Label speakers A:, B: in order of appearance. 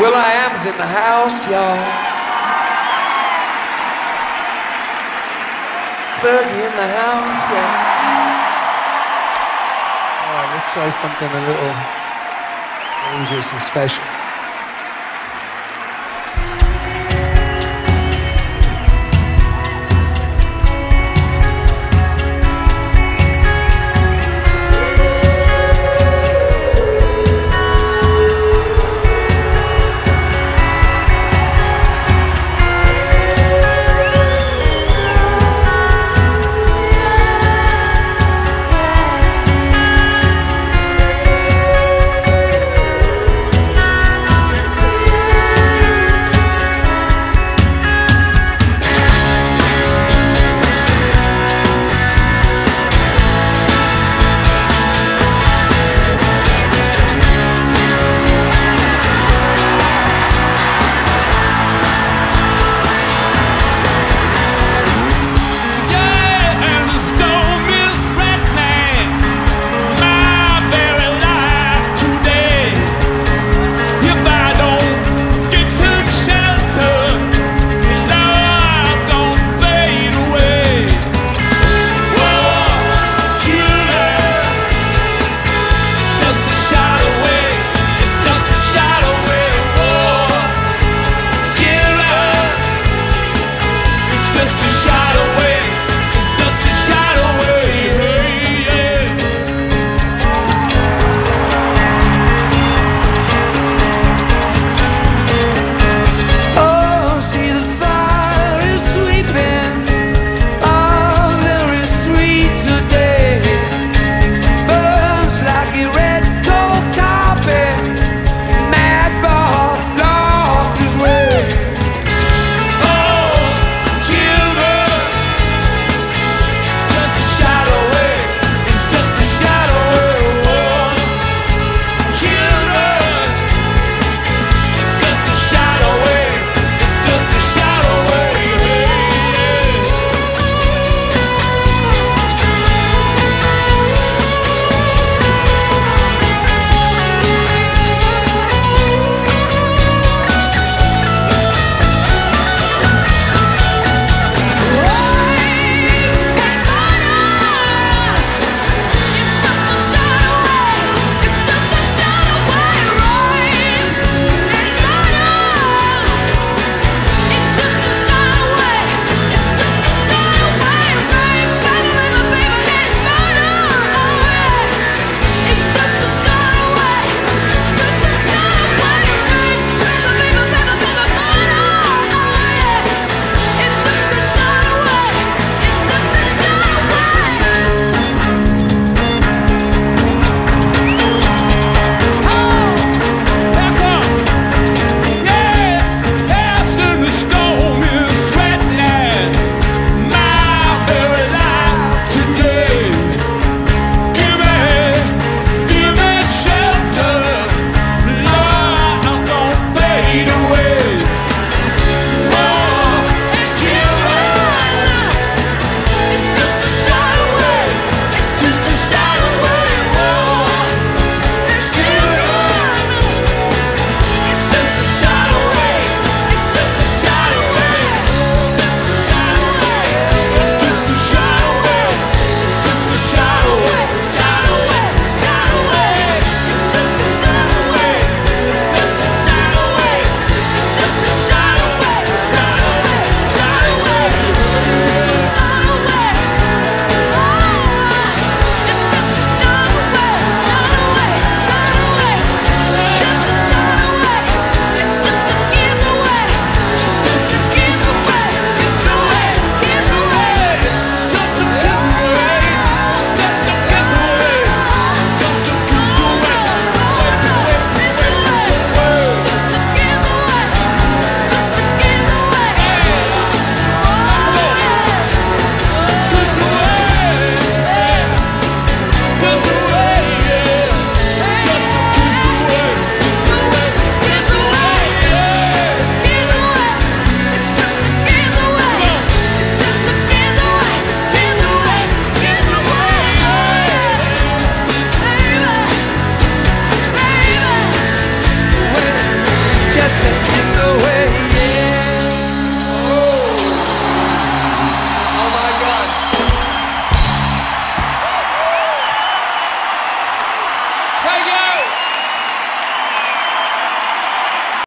A: Will I Am's in the house, y'all. Fergie in the house, yeah. All right, let's try something a little dangerous and special.